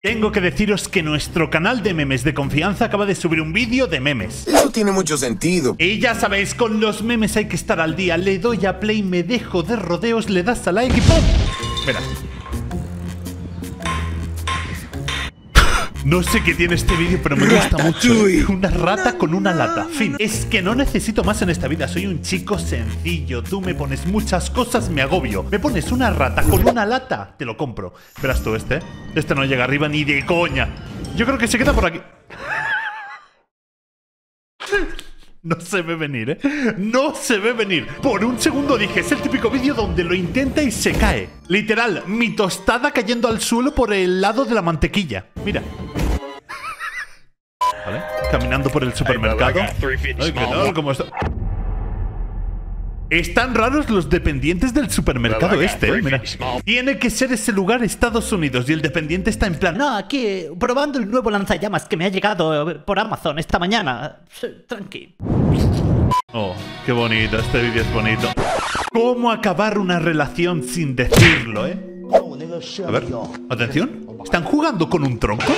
Tengo que deciros que nuestro canal de memes de confianza acaba de subir un vídeo de memes. No tiene mucho sentido. Y ya sabéis, con los memes hay que estar al día. Le doy a play, me dejo de rodeos, le das a like y ¡pum! Verás. No sé qué tiene este vídeo, pero me gusta mucho. Una rata con una lata. Fin. Es que no necesito más en esta vida. Soy un chico sencillo. Tú me pones muchas cosas, me agobio. Me pones una rata con una lata, te lo compro. Verás tú este. Este no llega arriba ni de coña. Yo creo que se queda por aquí. No se ve venir, ¿eh? No se ve venir. Por un segundo dije, es el típico vídeo donde lo intenta y se cae. Literal, mi tostada cayendo al suelo por el lado de la mantequilla. Mira. ¿Vale? Caminando por el supermercado. Ay, ¿qué tal? ¿Cómo está? Están raros los dependientes del supermercado este, ¿eh? Mira. Tiene que ser ese lugar Estados Unidos y el dependiente está en plan... No, aquí probando el nuevo lanzallamas que me ha llegado eh, por Amazon esta mañana. Tranqui. Oh, qué bonito, este vídeo es bonito. ¿Cómo acabar una relación sin decirlo, eh? A ver, atención. ¿Están jugando con un tronco?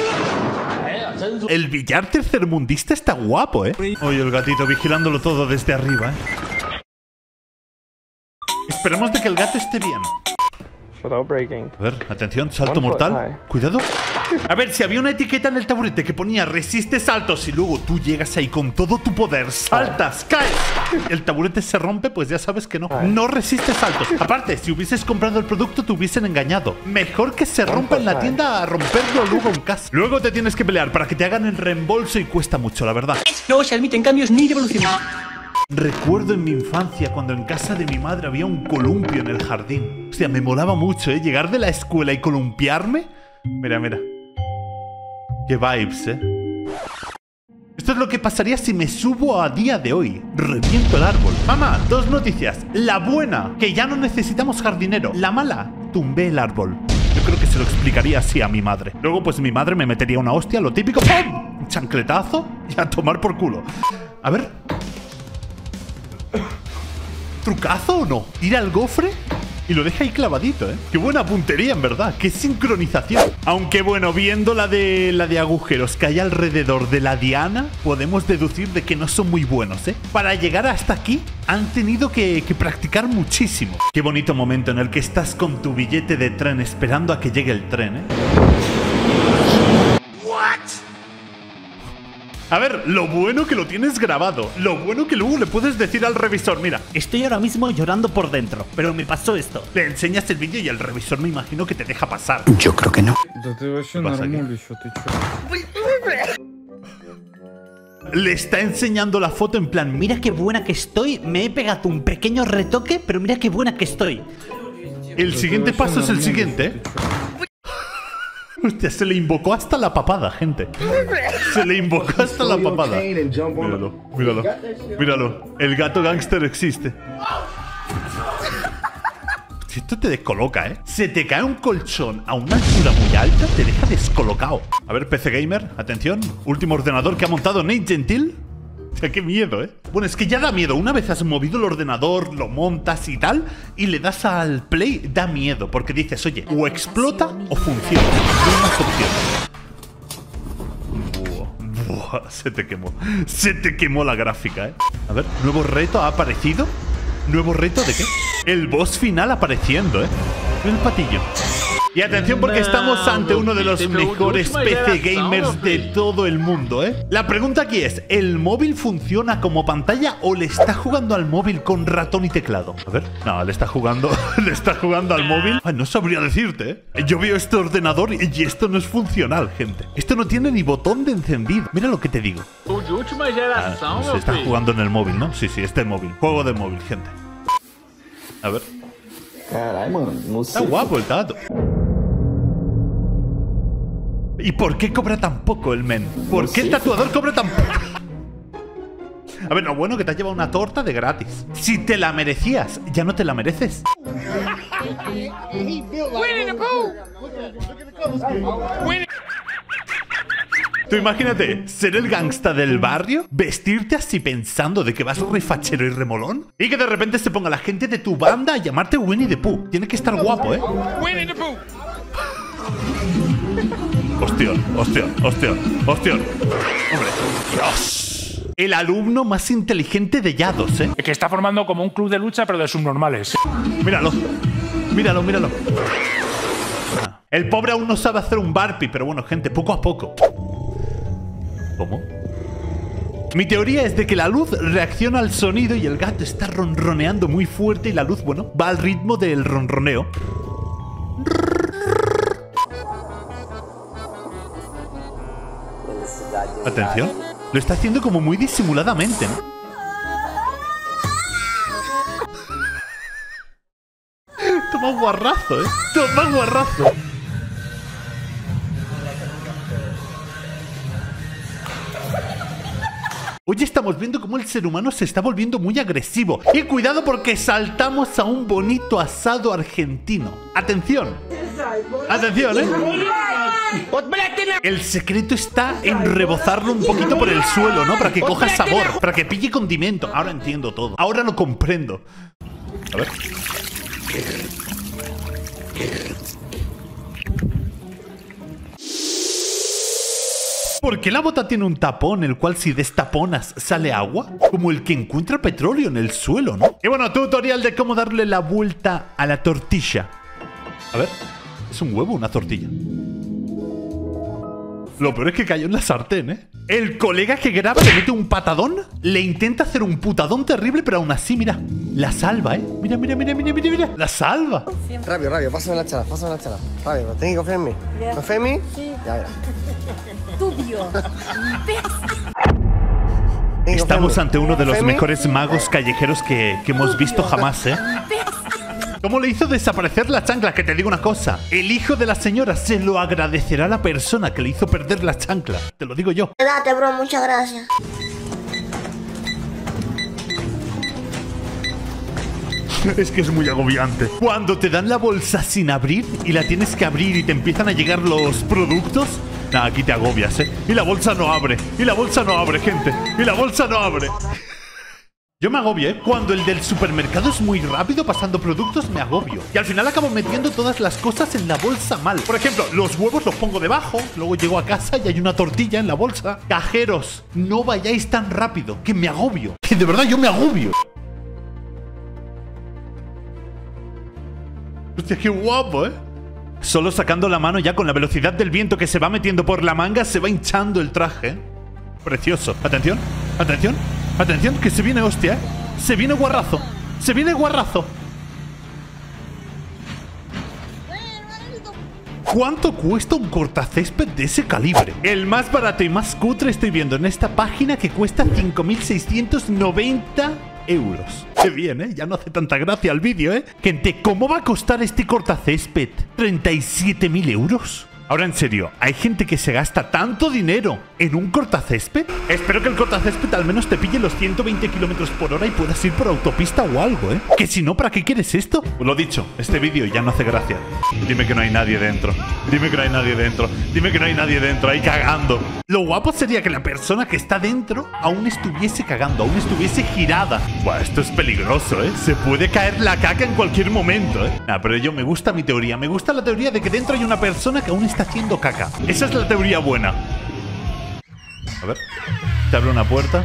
El billar tercermundista está guapo, ¿eh? Oye, el gatito vigilándolo todo desde arriba, ¿eh? Esperemos de que el gato esté bien. A ver, atención, salto mortal. Cuidado. A ver, si había una etiqueta en el taburete que ponía resiste saltos y luego tú llegas ahí con todo tu poder, saltas, caes. El taburete se rompe, pues ya sabes que no. No resiste saltos. Aparte, si hubieses comprado el producto, te hubiesen engañado. Mejor que se rompa en la tienda a romperlo luego en casa. Luego te tienes que pelear para que te hagan el reembolso y cuesta mucho, la verdad. No se admiten cambios ni devoluciones. Recuerdo en mi infancia cuando en casa de mi madre había un columpio en el jardín. Hostia, me molaba mucho, ¿eh? Llegar de la escuela y columpiarme. Mira, mira. Qué vibes, ¿eh? Esto es lo que pasaría si me subo a día de hoy. Reviento el árbol. Mamá, dos noticias. La buena, que ya no necesitamos jardinero. La mala, tumbé el árbol. Yo creo que se lo explicaría así a mi madre. Luego, pues mi madre me metería una hostia, lo típico. ¡Pum! Chancletazo y a tomar por culo. A ver. ¿Trucazo o no? Tira al gofre y lo deja ahí clavadito, ¿eh? Qué buena puntería, en verdad. Qué sincronización. Aunque bueno, viendo la de la de agujeros que hay alrededor de la diana, podemos deducir de que no son muy buenos, ¿eh? Para llegar hasta aquí, han tenido que, que practicar muchísimo. Qué bonito momento en el que estás con tu billete de tren esperando a que llegue el tren, ¿eh? A ver, lo bueno que lo tienes grabado, lo bueno que luego le puedes decir al revisor, mira, estoy ahora mismo llorando por dentro, pero me pasó esto. Le enseñas el vídeo y el revisor me imagino que te deja pasar. Yo creo que no. Le está enseñando la foto en plan, mira qué buena que estoy, me he pegado un pequeño retoque, pero mira qué buena que estoy. El siguiente paso es el siguiente. Se le invocó hasta la papada, gente. Se le invocó hasta la papada. Míralo, míralo. Míralo. El gato gangster existe. Esto te descoloca, ¿eh? Se te cae un colchón a una altura muy alta, te deja descolocado. A ver, PC Gamer, atención. Último ordenador que ha montado Nate Gentil. Qué miedo, ¿eh? Bueno, es que ya da miedo. Una vez has movido el ordenador, lo montas y tal, y le das al play, da miedo. Porque dices, oye, o explota o funciona. No más se te quemó. Se te quemó la gráfica, ¿eh? A ver, nuevo reto ha aparecido. ¿Nuevo reto de qué? El boss final apareciendo, ¿eh? El patillo. Y atención porque estamos ante uno de los mejores PC gamers de todo el mundo, ¿eh? La pregunta aquí es, ¿el móvil funciona como pantalla o le está jugando al móvil con ratón y teclado? A ver, no, le está jugando, le está jugando al móvil. Ay, no sabría decirte, ¿eh? Yo veo este ordenador y esto no es funcional, gente. Esto no tiene ni botón de encendido. Mira lo que te digo. O de última Ah, geração, se está jugando en el móvil, ¿no? Sí, sí, este móvil. Juego de móvil, gente. A ver. Caray, mano. No Está guapo el tato. ¿Y por qué cobra tan poco el men? ¿Por qué el tatuador cobra tan poco? A ver, lo bueno que te has llevado una torta de gratis. Si te la merecías, ya no te la mereces. Tú imagínate, ser el gangsta del barrio, vestirte así pensando de que vas refachero y remolón, y que de repente se ponga la gente de tu banda a llamarte Winnie the Pooh. Tiene que estar guapo, ¿eh? Winnie the Pooh. Hostión, hostión, hostión, hostión. Hombre, Dios. El alumno más inteligente de Yados, ¿eh? Que está formando como un club de lucha, pero de subnormales. Míralo. Míralo, míralo. Ah, El pobre aún no sabe hacer un barpi, pero bueno, gente, poco a poco. ¿Cómo? Mi teoría es de que la luz reacciona al sonido y el gato está ronroneando muy fuerte y la luz, bueno, va al ritmo del ronroneo. Atención. Lo está haciendo como muy disimuladamente, ¿no? Toma guarrazo, ¿eh? Toma guarrazo. Hoy estamos viendo cómo el ser humano se está volviendo muy agresivo. Y cuidado porque saltamos a un bonito asado argentino. Atención. Atención, ¿eh? El secreto está en rebozarlo un poquito por el suelo, ¿no? Para que coja sabor, para que pille condimento. Ahora entiendo todo. Ahora lo comprendo. A ver. ¿Por qué la bota tiene un tapón, el cual si destaponas sale agua? Como el que encuentra petróleo en el suelo, ¿no? Y bueno, tutorial de cómo darle la vuelta a la tortilla. A ver, ¿es un huevo o una tortilla? Lo peor es que cayó en la sartén, ¿eh? El colega que graba le mete un patadón, le intenta hacer un putadón terrible, pero aún así, mira, la salva, ¿eh? Mira, mira, mira, mira, mira, mira, la salva. Rápido, rápido, pásame la chala, pásame la chala. Rápido, tenés que confiar en mí. ¿Confía en mí? Sí. Ya verás. Estúpido. Estamos ante uno de los mejores magos callejeros que, que hemos visto jamás, ¿eh? ¿Cómo le hizo desaparecer la chancla? Que te digo una cosa. El hijo de la señora se lo agradecerá a la persona que le hizo perder la chancla. Te lo digo yo. Date, bro, muchas gracias. Es que es muy agobiante. Cuando te dan la bolsa sin abrir y la tienes que abrir y te empiezan a llegar los productos. Nah, aquí te agobias, ¿eh? Y la bolsa no abre. Y la bolsa no abre, gente. Y la bolsa no abre. Yo me agobio, ¿eh? Cuando el del supermercado es muy rápido pasando productos, me agobio. Y al final acabo metiendo todas las cosas en la bolsa mal. Por ejemplo, los huevos los pongo debajo, luego llego a casa y hay una tortilla en la bolsa. Cajeros, no vayáis tan rápido, que me agobio. Que de verdad yo me agobio. Hostia, qué guapo, ¿eh? Solo sacando la mano ya con la velocidad del viento que se va metiendo por la manga, se va hinchando el traje. Precioso. Atención, atención, atención, que se viene hostia, ¿eh? Se viene guarrazo, se viene guarrazo. ¿Cuánto cuesta un cortacésped de ese calibre? El más barato y más cutre estoy viendo en esta página que cuesta 5.690 euros. Qué bien, ¿eh? Ya no hace tanta gracia el vídeo, ¿eh? Gente, ¿cómo va a costar este cortacésped? ¿37.000 euros? Ahora en serio, ¿hay gente que se gasta tanto dinero en un cortacésped? Espero que el cortacésped al menos te pille los 120 kilómetros por hora y puedas ir por autopista o algo, ¿eh? Que si no, ¿para qué quieres esto? Lo dicho, este vídeo ya no hace gracia. Dime que no hay nadie dentro. Dime que no hay nadie dentro. Dime que no hay nadie dentro, ahí cagando. Lo guapo sería que la persona que está dentro aún estuviese cagando, aún estuviese girada. Buah, esto es peligroso, ¿eh? Se puede caer la caca en cualquier momento, ¿eh? Ah, pero yo me gusta mi teoría. Me gusta la teoría de que dentro hay una persona que aún está haciendo caca. Esa es la teoría buena. A ver. Te abre una puerta.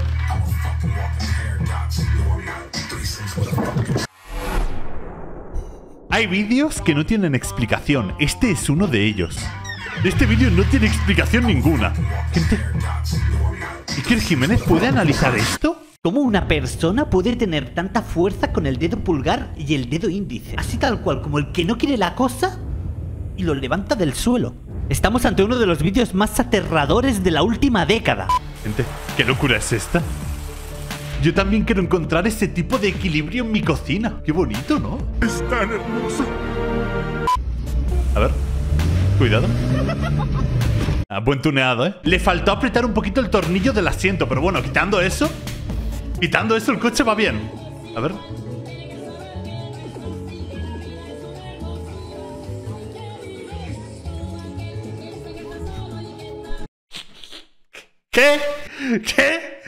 Hay vídeos que no tienen explicación. Este es uno de ellos. Este vídeo no tiene explicación ninguna. Gente. ¿Iker Jiménez puede analizar esto? ¿Cómo una persona puede tener tanta fuerza con el dedo pulgar y el dedo índice? Así tal cual como el que no quiere la cosa y lo levanta del suelo. Estamos ante uno de los vídeos más aterradores de la última década. Gente, ¿qué locura es esta? Yo también quiero encontrar ese tipo de equilibrio en mi cocina. Qué bonito, ¿no? Es tan hermoso. A ver. Cuidado. Ah, buen tuneado, ¿eh? Le faltó apretar un poquito el tornillo del asiento, pero bueno, quitando eso... Quitando eso, el coche va bien. A ver. ¿Qué? ¿Qué?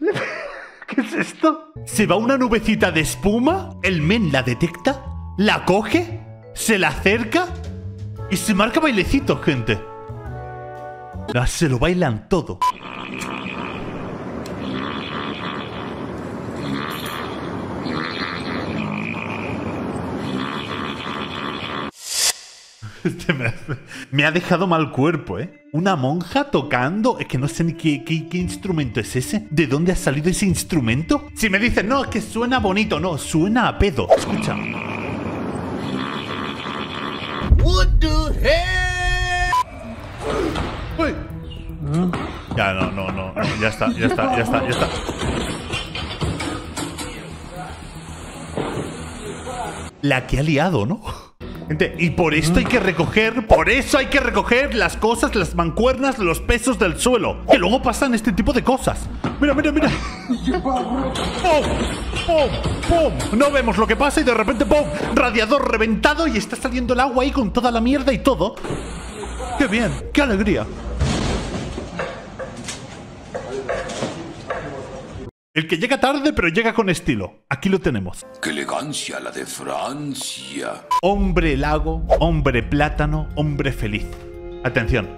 ¿Qué es esto? Se va una nubecita de espuma, el men la detecta, la coge, se la acerca y se marca bailecito, gente. Ah, Se lo bailan todo. Este me, ha dejado mal cuerpo, ¿eh? Una monja tocando. Es que no sé ni qué, qué- qué instrumento es ese. ¿De dónde ha salido ese instrumento? Si me dicen, no, es que suena bonito. No, suena a pedo. Escucha. Uy. Ya, no, no, no, no, Ya está, ya está, ya está, ya está. La que ha liado, ¿no? Gente, y por esto hay que recoger, por eso hay que recoger las cosas, las mancuernas, los pesos del suelo. Que luego pasan este tipo de cosas. Mira, mira, mira. ¡Pum! ¡Pum! ¡Pum! No vemos lo que pasa y de repente ¡pum! Radiador reventado y está saliendo el agua ahí con toda la mierda y todo. ¡Qué bien! ¡Qué alegría! El que llega tarde pero llega con estilo. Aquí lo tenemos. ¡Qué elegancia la de Francia! Hombre lago, hombre plátano, hombre feliz. Atención.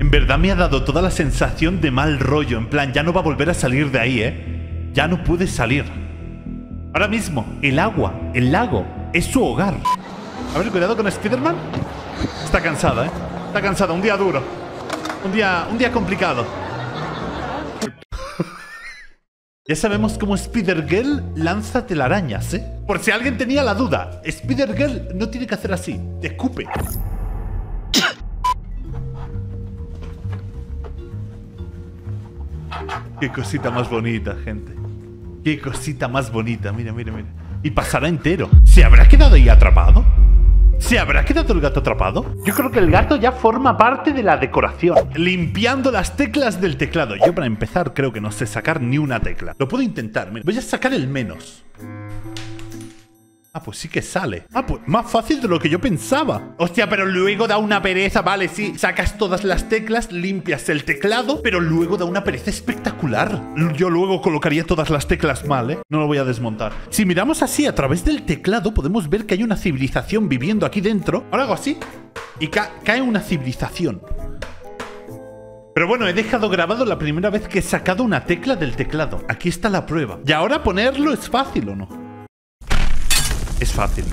En verdad me ha dado toda la sensación de mal rollo. En plan, ya no va a volver a salir de ahí, ¿eh? Ya no puede salir. Ahora mismo, el agua, el lago, es su hogar. A ver, cuidado con Spiderman. Está cansada, ¿eh? Está cansada, un día duro. Un día, un día complicado. Ya sabemos cómo Spider-Girl lanza telarañas, ¿eh? Por si alguien tenía la duda, Spider-Girl no tiene que hacer así, te escupe. Qué cosita más bonita, gente. Qué cosita más bonita, mira, mira, mira. Y pasará entero. ¿Se habrá quedado ahí atrapado? ¿Se habrá quedado el gato atrapado? Yo creo que el gato ya forma parte de la decoración. Limpiando las teclas del teclado. Yo para empezar creo que no sé sacar ni una tecla. Lo puedo intentar. Voy a sacar el menos. Ah, pues sí que sale. Ah, pues más fácil de lo que yo pensaba. Hostia, pero luego da una pereza. Vale, sí, sacas todas las teclas, limpias el teclado, pero luego da una pereza espectacular. Yo luego colocaría todas las teclas mal, ¿eh? No lo voy a desmontar. Si miramos así a través del teclado, podemos ver que hay una civilización viviendo aquí dentro. Ahora hago así y ca- cae una civilización. Pero bueno, he dejado grabado la primera vez que he sacado una tecla del teclado. Aquí está la prueba. Y ahora ponerlo es fácil o no. Es fácil.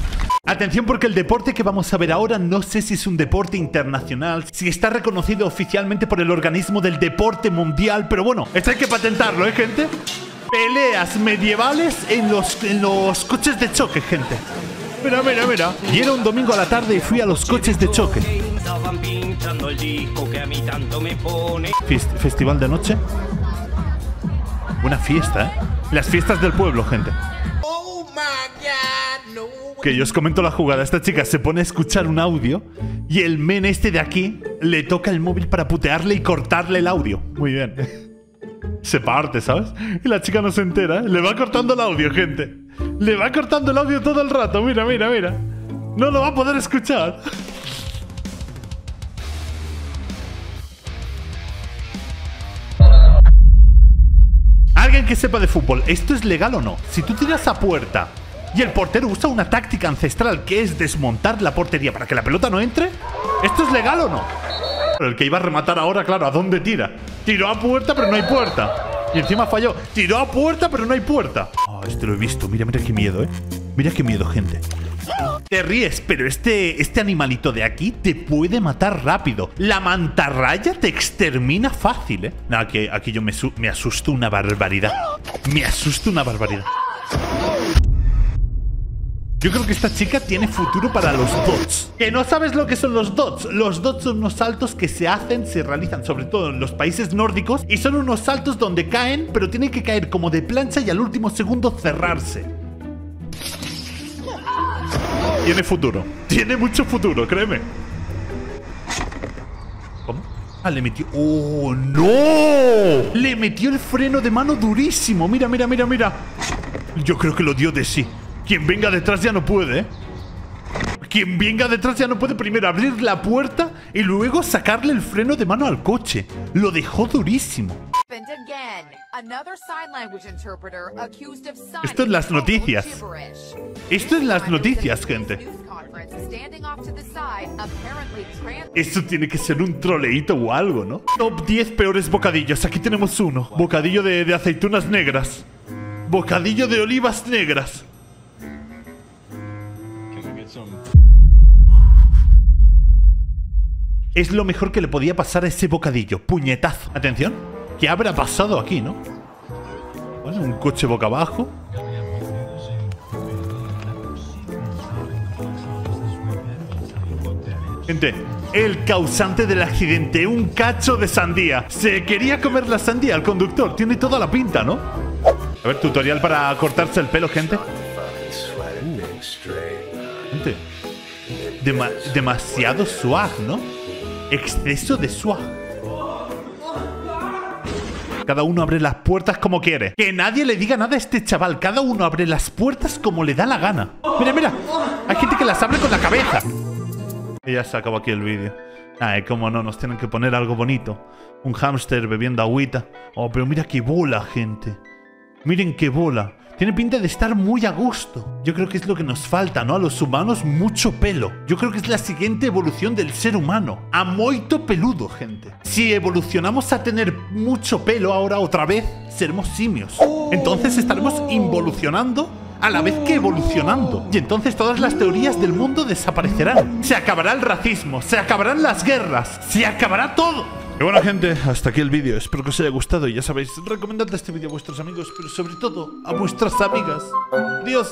Atención porque el deporte que vamos a ver ahora no sé si es un deporte internacional, si está reconocido oficialmente por el organismo del deporte mundial, pero bueno, esto hay que patentarlo, ¿eh, gente? Peleas medievales en los, en los coches de choque, gente. Mira, mira, mira. Y era un domingo a la tarde y fui a los coches de choque. Festival de noche. Buena fiesta, ¿eh? Las fiestas del pueblo, gente. Que yo os comento la jugada. Esta chica se pone a escuchar un audio y el men este de aquí le toca el móvil para putearle y cortarle el audio. Muy bien. Se parte, ¿sabes? Y la chica no se entera. Le va cortando el audio, gente. Le va cortando el audio todo el rato. Mira, mira, mira. No lo va a poder escuchar. Alguien que sepa de fútbol, ¿esto es legal o no? Si tú tiras a puerta y el portero usa una táctica ancestral que es desmontar la portería para que la pelota no entre, ¿esto es legal o no? El que iba a rematar ahora, claro, ¿a dónde tira? Tiró a puerta, pero no hay puerta. Y encima falló. Tiró a puerta, pero no hay puerta. Oh, este lo he visto. Mira, mira qué miedo, ¿eh? Mira qué miedo, gente. Te ríes, pero este, este animalito de aquí te puede matar rápido. La mantarraya te extermina fácil, ¿eh? Nada, que aquí yo me, me asusto una barbaridad. Me asusto una barbaridad. Yo creo que esta chica tiene futuro para los dots. Que no sabes lo que son los dots. Los dots son unos saltos que se hacen, se realizan sobre todo en los países nórdicos y son unos saltos donde caen, pero tienen que caer como de plancha y al último segundo cerrarse. Tiene futuro. Tiene mucho futuro, créeme. ¿Cómo? Ah, le metió. ¡Oh, no! Le metió el freno de mano durísimo. Mira, mira, mira, mira. Yo creo que lo dio de sí. Quien venga detrás ya no puede, ¿eh? Quien venga detrás ya no puede primero abrir la puerta y luego sacarle el freno de mano al coche. Lo dejó durísimo. Esto es las noticias. Esto es las noticias, gente. Esto tiene que ser un troleíto o algo, ¿no? Top 10 peores bocadillos. Aquí tenemos uno. Bocadillo de, de aceitunas negras. Bocadillo de olivas negras. Es lo mejor que le podía pasar a ese bocadillo. Puñetazo. Atención. ¿Qué habrá pasado aquí, no? Vale, un coche boca abajo. Gente, el causante del accidente, un cacho de sandía. Se quería comer la sandía al conductor. Tiene toda la pinta, ¿no? A ver, tutorial para cortarse el pelo, gente. Gente. dema- demasiado swag, ¿no? Exceso de swag. Cada uno abre las puertas como quiere. Que nadie le diga nada a este chaval. Cada uno abre las puertas como le da la gana. Mira, mira. Hay gente que las abre con la cabeza. Y ya se acabó aquí el vídeo. Ay, cómo no, nos tienen que poner algo bonito. Un hámster bebiendo agüita. Oh, pero mira qué bola, gente. Miren qué bola. Tiene pinta de estar muy a gusto. Yo creo que es lo que nos falta, ¿no? A los humanos, mucho pelo. Yo creo que es la siguiente evolución del ser humano. A moito peludo, gente. Si evolucionamos a tener mucho pelo ahora otra vez, seremos simios. Entonces estaremos involucionando a la vez que evolucionando. Y entonces todas las teorías del mundo desaparecerán. Se acabará el racismo, se acabarán las guerras, se acabará todo. Y bueno, gente, hasta aquí el vídeo. Espero que os haya gustado y ya sabéis, recomendad este vídeo a vuestros amigos, pero sobre todo a vuestras amigas. Adiós.